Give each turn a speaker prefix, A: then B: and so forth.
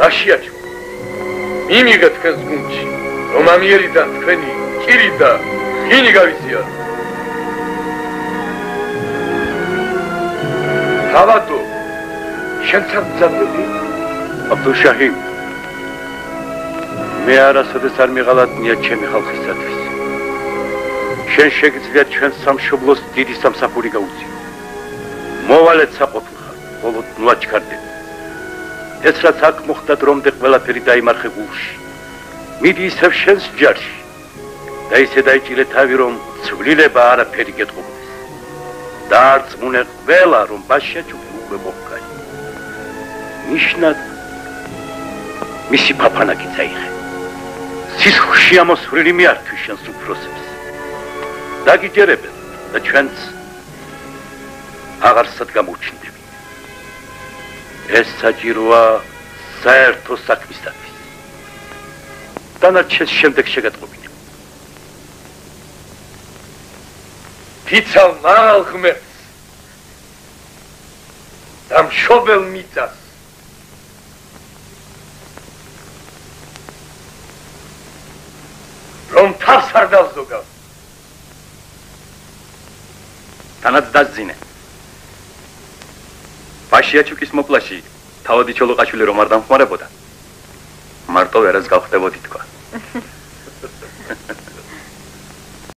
A: ბაშიაჩო მიმიგა თქვენს გუნდში რომ ამიერიდან თქვენი კირი და ხინი გავიზიარო თავადო შენ სამძაბები აბდუშაჰი მე არასოდეს არ მიღალატნია ჩემი ხალხისათვის. შენ შეგიძლია ჩვენ სამშობლოს დიდი სამსახური გაუწიო მოვალეთ საყოფილხარ ბოლოდ ნუაჩქარდები ეს რაც აქ მოხდა დრომდე ყველაფერი დაიმარხე გულში მიდი ისევ შენს ჯარში და ისე დაიჭირე თავი რომ ცვლილება არაფერი გეტყობდეს. დაარწმუნე ყველა რომ ბაშიაჩუ უკვე მოხკაი ნიშნად მისი პაპანაკი წაიღე. სისხლში ამოსვლილი მიართვის შენს უფროსებს. დაგიჯერებენ და ჩვენც აღარსად გამოჩნდები ეს საჭიროა საერთო საქმისათვის. დანარჩენს შემდეგ შეგატყობინებ თიცალ მაღალ ღმერთს და მშობელ მიწას. რომ თავს არ დავზოგავ.
B: თანაც დაძინე ფაშიაჩუკის მოპლაში თავადი ჩოლოყაშვილი რომ არ დამხმარებოდა? მარტო ვერას გავხდებოდი თქვა